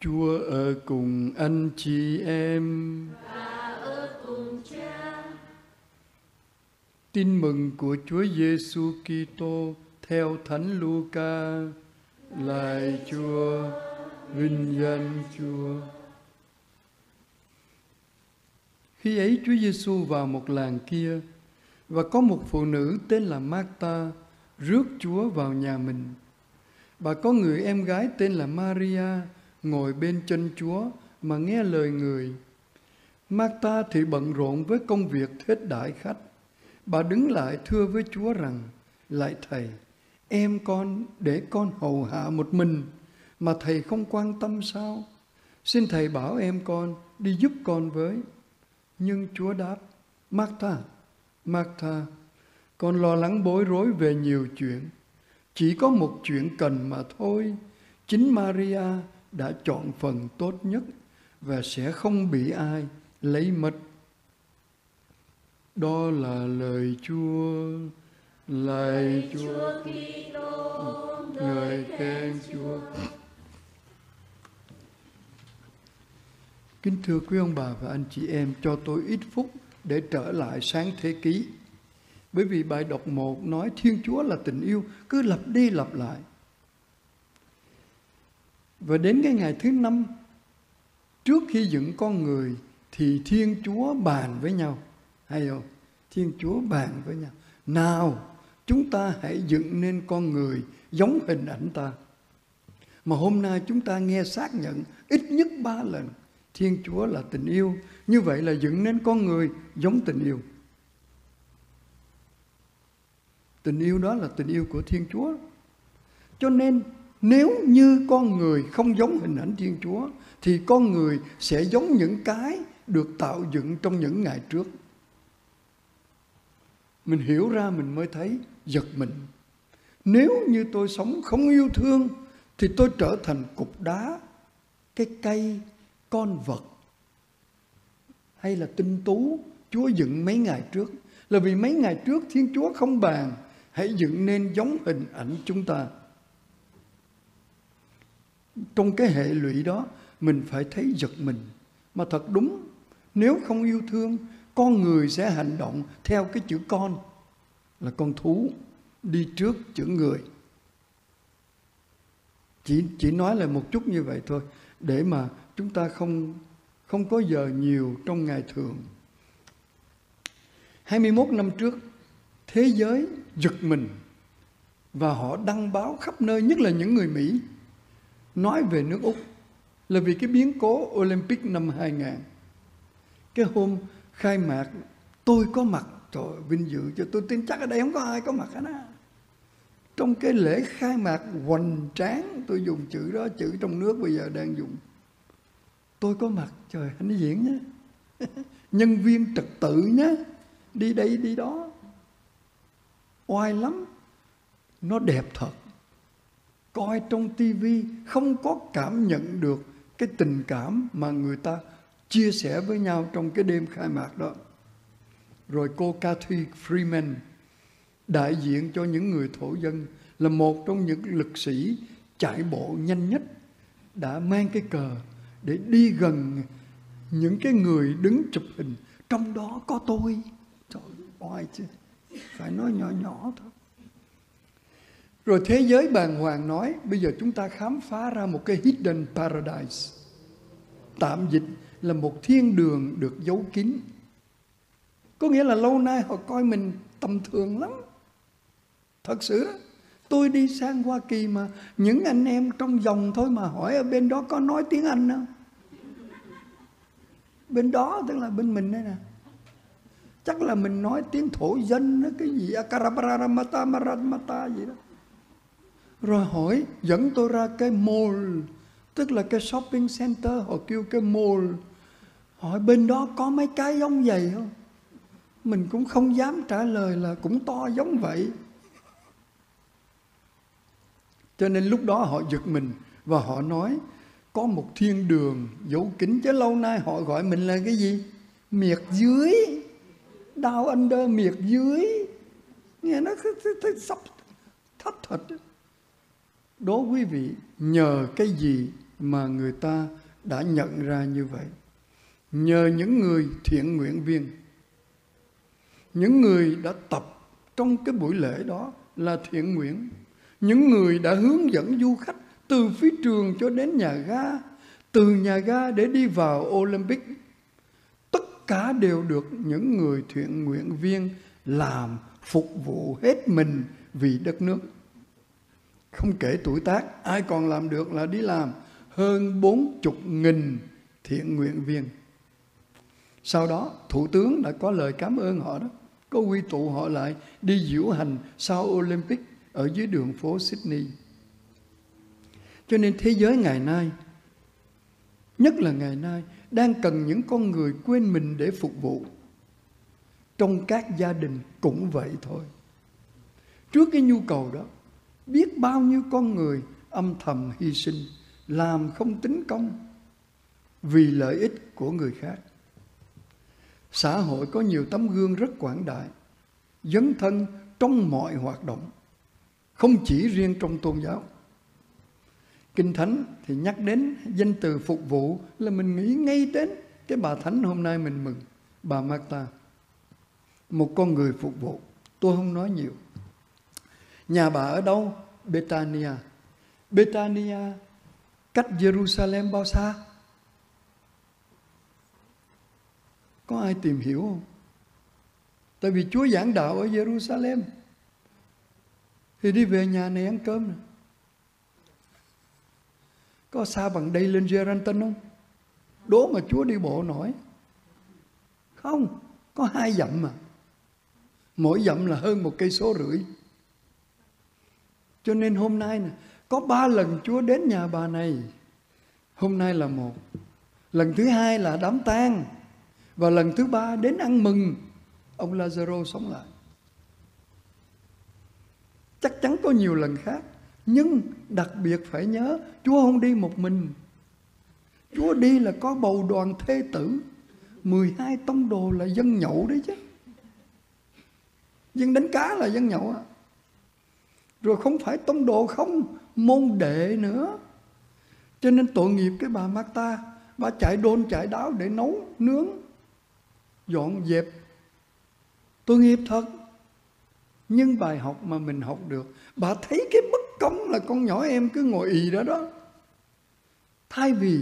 Chúa ở cùng anh chị em. và ở cùng cha Tin mừng của Chúa Giêsu Kitô theo Thánh Luca. Lạy Chúa, vinh danh Chúa. Khi ấy Chúa Giêsu vào một làng kia và có một phụ nữ tên là Marta rước Chúa vào nhà mình. Bà có người em gái tên là Maria ngồi bên chân Chúa mà nghe lời người. Marta thì bận rộn với công việc thết đại khách. Bà đứng lại thưa với Chúa rằng, Lạy Thầy, em con để con hầu hạ một mình, mà Thầy không quan tâm sao? Xin Thầy bảo em con đi giúp con với. Nhưng Chúa đáp, Martha, Martha, con lo lắng bối rối về nhiều chuyện. Chỉ có một chuyện cần mà thôi. Chính Maria đã chọn phần tốt nhất và sẽ không bị ai lấy mất. Đó là lời Chúa. Lạy Chúa, người khen Chúa. Kính thưa quý ông bà và anh chị em, cho tôi ít phút để trở lại sáng thế ký. Bởi vì bài đọc 1 nói Thiên Chúa là tình yêu, cứ lặp đi lặp lại. Và đến cái ngày thứ năm, trước khi dựng con người, thì Thiên Chúa bàn với nhau. Hay không? Thiên Chúa bàn với nhau. Nào, chúng ta hãy dựng nên con người giống hình ảnh ta. Mà hôm nay chúng ta nghe xác nhận ít nhất ba lần Thiên Chúa là tình yêu. Như vậy là dựng nên con người giống tình yêu. Tình yêu đó là tình yêu của Thiên Chúa. Cho nên nếu như con người không giống hình ảnh Thiên Chúa thì con người sẽ giống những cái được tạo dựng trong những ngày trước. Mình hiểu ra mình mới thấy giật mình. Nếu như tôi sống không yêu thương thì tôi trở thành cục đá, cái cây, con vật hay là tinh tú Chúa dựng mấy ngày trước là vì mấy ngày trước Thiên Chúa không bàn hãy dựng nên giống hình ảnh chúng ta. Trong cái hệ lụy đó, mình phải thấy giật mình. Mà thật đúng, nếu không yêu thương, con người sẽ hành động theo cái chữ con, là con thú đi trước chữ người. Chỉ chỉ nói là một chút như vậy thôi, để mà chúng ta không không có giờ nhiều trong ngày thường. 21 năm trước, thế giới giật mình và họ đăng báo khắp nơi, nhất là những người Mỹ nói về nước Úc là vì cái biến cố Olympic năm 2000 cái hôm khai mạc, tôi có mặt, trời, vinh dự cho tôi tin chắc ở đây không có ai có mặt hết á trong cái lễ khai mạc hoành tráng, tôi dùng chữ đó, chữ trong nước bây giờ đang dùng. Tôi có mặt, trời, anh diễn nhé nhân viên trật tự nhé đi đây, đi đó. Oai lắm. Nó đẹp thật coi trong tivi không có cảm nhận được cái tình cảm mà người ta chia sẻ với nhau trong cái đêm khai mạc đó. Rồi cô Cathy Freeman, đại diện cho những người thổ dân, là một trong những lực sĩ chạy bộ nhanh nhất, đã mang cái cờ để đi gần những cái người đứng chụp hình. Trong đó có tôi. Trời ơi chứ phải nói nhỏ nhỏ thôi rồi thế giới bàng hoàng nói, bây giờ chúng ta khám phá ra một cái hidden paradise. Tạm dịch là một thiên đường được giấu kín. Có nghĩa là lâu nay họ coi mình tầm thường lắm. Thật sự đó tôi đi sang hoa kỳ mà những anh em trong dòng thôi mà hỏi ở bên đó có nói tiếng anh không? Bên đó tức là bên mình đây nè. Chắc là mình nói tiếng thổ dân cái gì? Akarabaramata maratmata gì đó rồi hỏi, dẫn tôi ra cái mall, tức là cái shopping center, họ kêu cái mall. Hỏi, bên đó có mấy cái giống vậy không? Mình cũng không dám trả lời là cũng to giống vậy. Cho nên lúc đó họ giật mình và họ nói, có một thiên đường dấu kính chứ lâu nay họ gọi mình là cái gì? Miệt dưới. Đau under miệt dưới. Nghe nó sắp thấp thật đó quý vị nhờ cái gì mà người ta đã nhận ra như vậy. Nhờ những người thiện nguyện viên, những người đã tập trong cái buổi lễ đó là thiện nguyện, những người đã hướng dẫn du khách từ phía trường cho đến nhà ga, từ nhà ga để đi vào Olympic. Tất cả đều được những người thiện nguyện viên làm phục vụ hết mình vì đất nước. Không kể tuổi tác, ai còn làm được là đi làm hơn bốn chục nghìn thiện nguyện viên. Sau đó, Thủ tướng đã có lời cảm ơn họ đó, có quy tụ họ lại đi diễu hành sau Olympic ở dưới đường phố Sydney. Cho nên thế giới ngày nay, nhất là ngày nay, đang cần những con người quên mình để phục vụ. Trong các gia đình cũng vậy thôi. Trước cái nhu cầu đó, biết bao nhiêu con người âm thầm hy sinh, làm không tính công vì lợi ích của người khác. Xã hội có nhiều tấm gương rất quảng đại, dấn thân trong mọi hoạt động, không chỉ riêng trong tôn giáo. Kinh Thánh thì nhắc đến danh từ phục vụ là mình nghĩ ngay đến cái bà Thánh hôm nay mình mừng, bà Marta. Một con người phục vụ, tôi không nói nhiều. Nhà bà ở đâu? Betania. Betania cách Jerusalem bao xa? Có ai tìm hiểu không? Tại vì Chúa giảng đạo ở Jerusalem thì đi về nhà này ăn cơm này. Có xa bằng đây lên Geranton không? Đố mà Chúa đi bộ nổi. Không, có hai dặm mà. Mỗi dặm là hơn một cây số rưỡi. Cho nên hôm nay nè, có ba lần Chúa đến nhà bà này. Hôm nay là một. Lần thứ hai là đám tang. Và lần thứ ba đến ăn mừng ông Lazaro sống lại. Chắc chắn có nhiều lần khác. Nhưng đặc biệt phải nhớ Chúa không đi một mình. Chúa đi là có bầu đoàn thê tử. 12 tông đồ là dân nhậu đấy chứ. Dân đánh cá là dân nhậu à. Rồi không phải tông độ không, môn đệ nữa. Cho nên tội nghiệp cái bà Marta, bà chạy đôn chạy đáo để nấu, nướng, dọn dẹp. Tội nghiệp thật. Nhưng bài học mà mình học được, bà thấy cái bất công là con nhỏ em cứ ngồi ì đó đó. Thay vì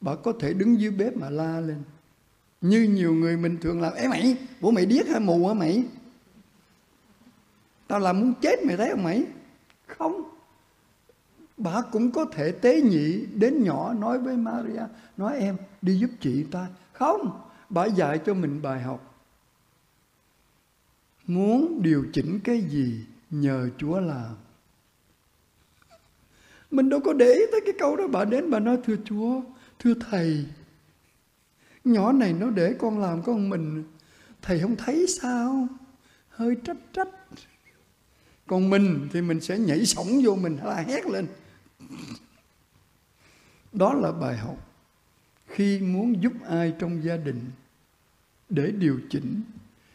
bà có thể đứng dưới bếp mà la lên. Như nhiều người mình thường làm, em mày, bố mày điếc hay mù hả mày? Tao làm muốn chết mày thấy không mày? Không. Bà cũng có thể tế nhị đến nhỏ nói với Maria, nói em đi giúp chị ta. Không, bà dạy cho mình bài học. Muốn điều chỉnh cái gì nhờ Chúa làm. Mình đâu có để ý tới cái câu đó bà đến bà nói thưa Chúa, thưa Thầy, nhỏ này nó để con làm con mình, Thầy không thấy sao? Hơi trách trách. Còn mình thì mình sẽ nhảy sổng vô mình, la hét lên. Đó là bài học. Khi muốn giúp ai trong gia đình để điều chỉnh,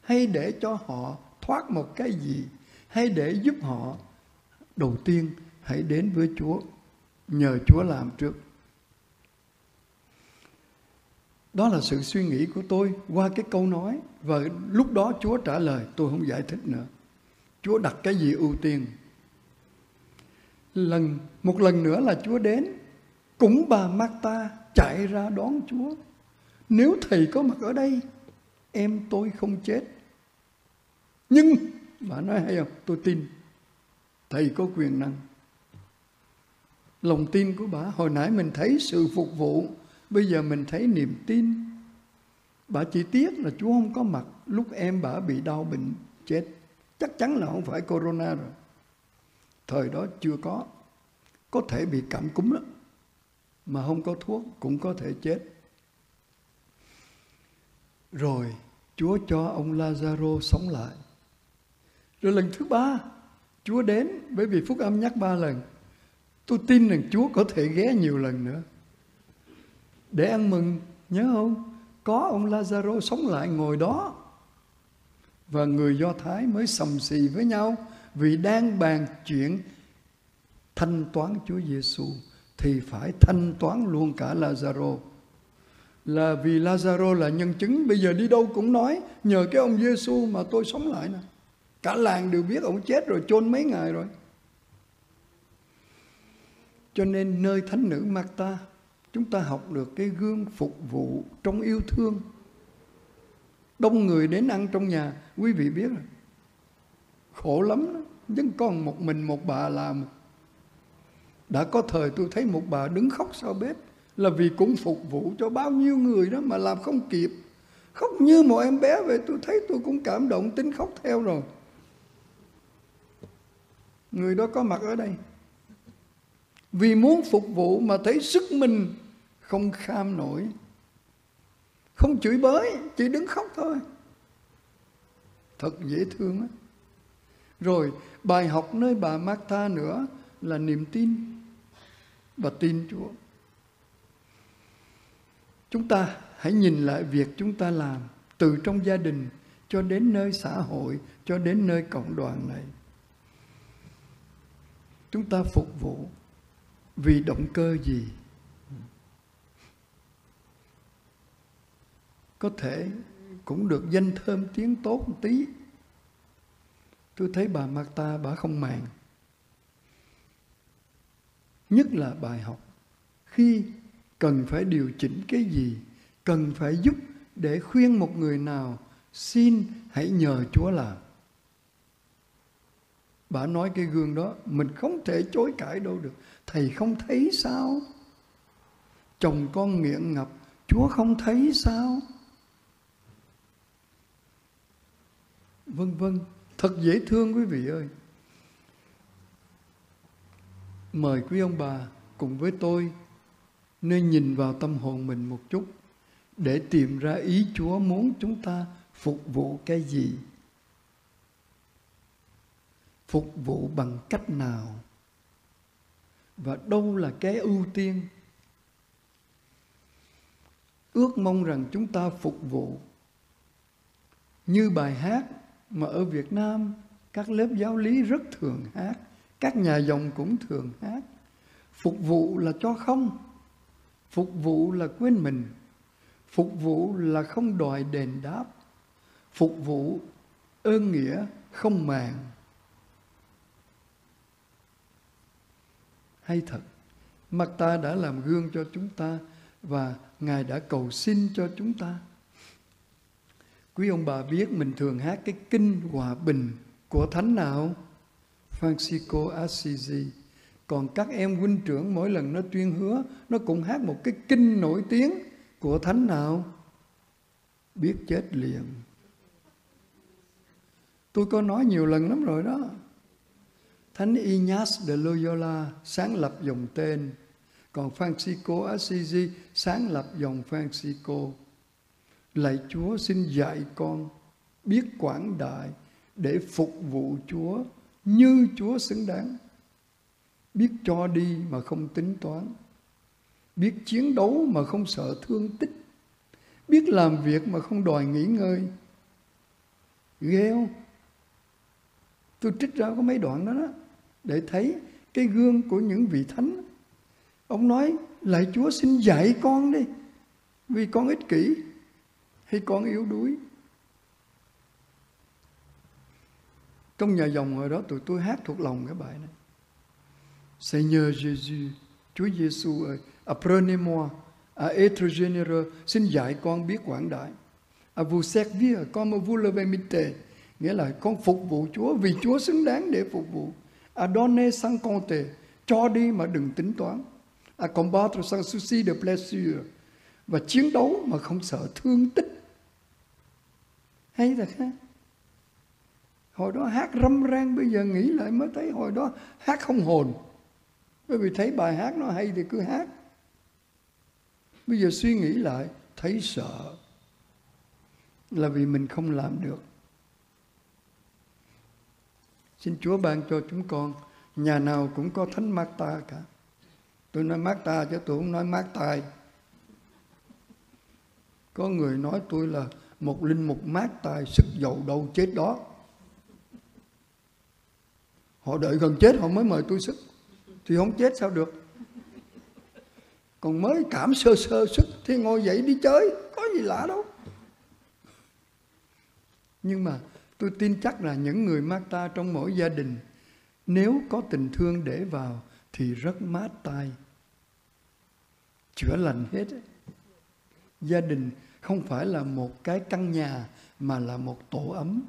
hay để cho họ thoát một cái gì, hay để giúp họ, đầu tiên hãy đến với Chúa, nhờ Chúa làm trước đó là sự suy nghĩ của tôi qua cái câu nói, và lúc đó Chúa trả lời, tôi không giải thích nữa Chúa đặt cái gì ưu tiên? Lần, một lần nữa là Chúa đến, cũng bà Marta chạy ra đón Chúa. Nếu thầy có mặt ở đây, em tôi không chết. Nhưng, bà nói hay không? Tôi tin, thầy có quyền năng. Lòng tin của bà, hồi nãy mình thấy sự phục vụ, bây giờ mình thấy niềm tin. Bà chỉ tiếc là chúa không có mặt, lúc em bà bị đau bệnh, chết chắc chắn là không phải corona rồi. Thời đó chưa có. Có thể bị cảm cúm đó mà không có thuốc cũng có thể chết. Rồi, chúa cho ông lazaro sống lại. Rồi lần thứ ba, chúa đến bởi vì phúc âm nhắc ba lần. Tôi tin rằng chúa có thể ghé nhiều lần nữa. Để ăn mừng, nhớ không? Có ông lazaro sống lại ngồi đó và người Do Thái mới sầm xì với nhau vì đang bàn chuyện thanh toán Chúa Giêsu thì phải thanh toán luôn cả Lazaro. Là vì Lazaro là nhân chứng, bây giờ đi đâu cũng nói nhờ cái ông Giêsu mà tôi sống lại nè. Cả làng đều biết ông chết rồi, chôn mấy ngày rồi. Cho nên nơi thánh nữ Marta, chúng ta học được cái gương phục vụ trong yêu thương. Đông người đến ăn trong nhà, quý vị biết rồi. Khổ lắm đó. nhưng còn một mình một bà làm đã có thời tôi thấy một bà đứng khóc sau bếp là vì cũng phục vụ cho bao nhiêu người đó mà làm không kịp. Khóc như một em bé vậy tôi thấy tôi cũng cảm động tính khóc theo rồi. Người đó có mặt ở đây. Vì muốn phục vụ mà thấy sức mình không kham nổi. Không chửi bới, chỉ đứng khóc thôi. Thật dễ thương á. Rồi bài học nơi bà Martha nữa là niềm tin và tin Chúa. Chúng ta hãy nhìn lại việc chúng ta làm từ trong gia đình cho đến nơi xã hội, cho đến nơi cộng đoàn này. Chúng ta phục vụ vì động cơ gì? Có thể cũng được danh thơm tiếng tốt một tí. Tôi thấy bà Marta bà không màng. Nhất là bài học. Khi cần phải điều chỉnh cái gì, cần phải giúp để khuyên một người nào, xin hãy nhờ chúa làm. Bà nói cái gương đó, mình không thể chối cãi đâu được. Thầy không thấy sao? Chồng con nghiện ngập, chúa không thấy sao? Vân vân thật dễ thương quý vị ơi mời quý ông bà cùng với tôi nên nhìn vào tâm hồn mình một chút để tìm ra ý Chúa muốn chúng ta phục vụ cái gì. Phục vụ bằng cách nào? Và đâu là cái ưu tiên? Ước mong rằng chúng ta phục vụ như bài hát mà ở Việt Nam, các lớp giáo lý rất thường hát, các nhà dòng cũng thường hát. Phục vụ là cho không, phục vụ là quên mình, phục vụ là không đòi đền đáp, phục vụ ơn nghĩa không màng. Hay thật, mặt ta đã làm gương cho chúng ta và ngài đã cầu xin cho chúng ta quý ông bà biết mình thường hát cái kinh hòa bình của thánh nào Francisco Assisi. Còn các em huynh trưởng mỗi lần nó tuyên hứa, nó cũng hát một cái kinh nổi tiếng của thánh nào? Biết chết liền. Tôi có nói nhiều lần lắm rồi đó. Thánh Ignaz de Loyola sáng lập dòng tên, còn Francisco Assisi sáng lập dòng Francisco. Lạy Chúa xin dạy con biết quảng đại để phục vụ Chúa như Chúa xứng đáng. Biết cho đi mà không tính toán. Biết chiến đấu mà không sợ thương tích. Biết làm việc mà không đòi nghỉ ngơi. Ghê không? Tôi trích ra có mấy đoạn đó đó. Để thấy cái gương của những vị thánh. Ông nói, lại Chúa xin dạy con đi. Vì con ích kỷ hay con yếu đuối Trong nhà dòng hồi đó tụi tôi hát thuộc lòng cái bài này. Seigneur Jésus, Chúa Giêsu ơi, apprenez-moi à être généreux, xin dạy con biết quảng đại. À vous servir comme vous le méritez, nghĩa là con phục vụ Chúa vì Chúa xứng đáng để phục vụ. À donner sans compter, cho đi mà đừng tính toán. À combattre sans souci de blessure, và chiến đấu mà không sợ thương tích. Hay thật ha? hồi đó hát râm ran, bây giờ nghĩ lại mới thấy hồi đó hát không hồn. Bởi vì thấy bài hát nó hay thì cứ hát. Bây giờ suy nghĩ lại, thấy sợ. Là vì mình không làm được. Xin chúa ban cho chúng con, nhà nào cũng có thánh mát ta cả. Tôi nói mát ta chứ tôi không nói mát tai có người nói tôi là một linh mục mát tài sức dầu đâu chết đó. Họ đợi gần chết họ mới mời tôi sức. Thì không chết sao được? Còn mới cảm sơ sơ sức thì ngồi dậy đi chơi, có gì lạ đâu. Nhưng mà tôi tin chắc là những người Mata trong mỗi gia đình, nếu có tình thương để vào thì rất mát tay chữa lành hết. Gia đình không phải là một cái căn nhà, mà là một tổ ấm.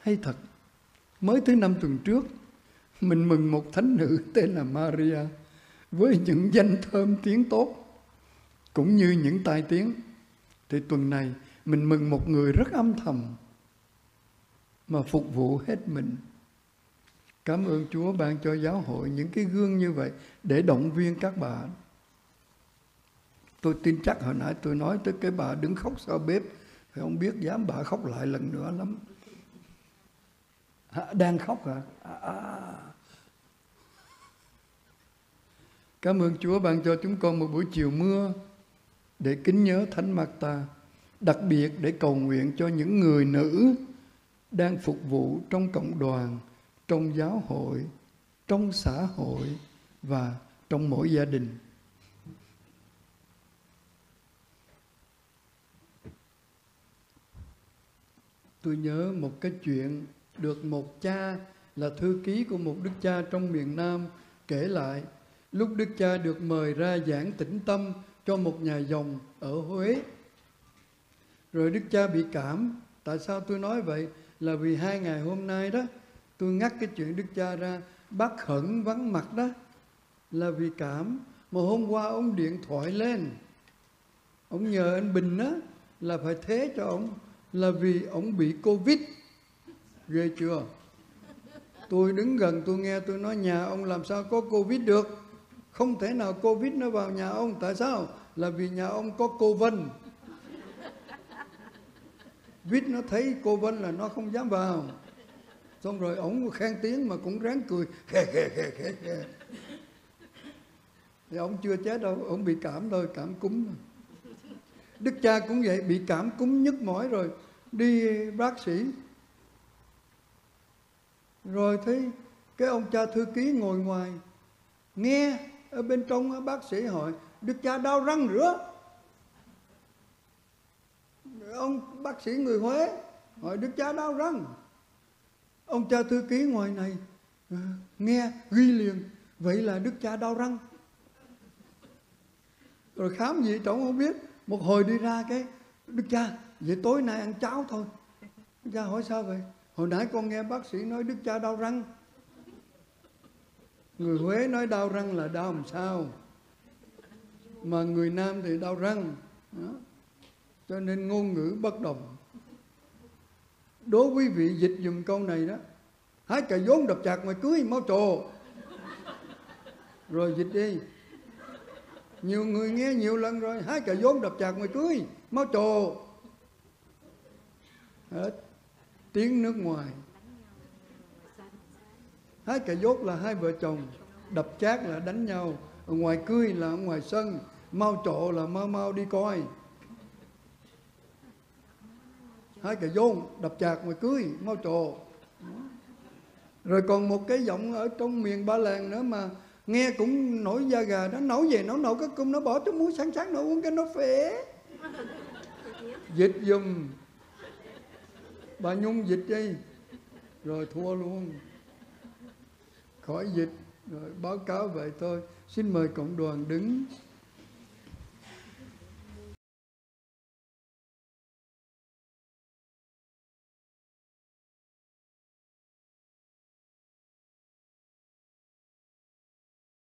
Hay thật, mới thứ năm tuần trước, mình mừng một thánh nữ tên là Maria với những danh thơm tiếng tốt, cũng như những tai tiếng. Thì tuần này, mình mừng một người rất âm thầm, mà phục vụ hết mình. Cảm ơn Chúa ban cho giáo hội những cái gương như vậy để động viên các bạn tôi tin chắc hồi nãy tôi nói tới cái bà đứng khóc sau bếp. Thì không biết dám bà khóc lại lần nữa lắm. À, đang khóc hả? À, à, à. cảm ơn Chúa ban cho chúng con một buổi chiều mưa để kính nhớ Thánh Marta đặc biệt để cầu nguyện cho những người nữ đang phục vụ trong cộng đoàn trong giáo hội trong xã hội và trong mỗi gia đình. Tôi nhớ một cái chuyện được một cha là thư ký của một đức cha trong miền Nam kể lại lúc đức cha được mời ra giảng tĩnh tâm cho một nhà dòng ở Huế. Rồi đức cha bị cảm. Tại sao tôi nói vậy? Là vì hai ngày hôm nay đó, tôi ngắt cái chuyện đức cha ra, bác khẩn vắng mặt đó là vì cảm mà hôm qua ông điện thoại lên ông nhờ anh Bình đó là phải thế cho ông là vì ông bị Covid. Ghê chưa? Tôi đứng gần tôi nghe tôi nói nhà ông làm sao có Covid được. Không thể nào Covid nó vào nhà ông. Tại sao? Là vì nhà ông có cô Vân. Vít nó thấy cô Vân là nó không dám vào. Xong rồi ông khen tiếng mà cũng ráng cười. Khè khè khè khè khè. Thì ông chưa chết đâu, ông bị cảm thôi, cảm cúm. Đức cha cũng vậy, bị cảm cúm nhức mỏi rồi, đi bác sĩ. Rồi thấy cái ông cha thư ký ngồi ngoài, nghe ở bên trong bác sĩ hỏi, Đức cha đau răng rửa. Ông bác sĩ người Huế hỏi Đức cha đau răng. Ông cha thư ký ngoài này ờ, nghe ghi liền, vậy là Đức cha đau răng. Rồi khám gì cháu không biết, một hồi đi ra cái Đức cha, vậy tối nay ăn cháo thôi. Đức cha hỏi sao vậy? Hồi nãy con nghe bác sĩ nói Đức cha đau răng. Người Huế nói đau răng là đau làm sao? Mà người Nam thì đau răng. Đó. Cho nên ngôn ngữ bất đồng. Đố quý vị dịch dùm câu này đó. Hái cà vốn đập chặt ngoài cưới máu trồ. Rồi dịch đi. Nhiều người nghe nhiều lần rồi. Hái cà vốn đập chặt ngoài cưới máu trồ. Hết. Tiếng nước ngoài. Hái cà dốt là hai vợ chồng. Đập chát là đánh nhau. Ở ngoài cưới là ở ngoài sân. Mau trộ là mau mau đi coi. Hai cà dốt đập chạc ngoài cưới, Mau trộ Rồi còn một cái giọng ở trong miền Ba Làng nữa mà Nghe cũng nổi da gà. Nó nấu về nấu nấu cái cung Nó bỏ trong muối sáng sáng, nó uống cái nó phế. Dịch dùm. Bà Nhung dịch đi. Rồi thua luôn. Khỏi dịch, rồi báo cáo vậy thôi xin mời cộng đoàn đứng.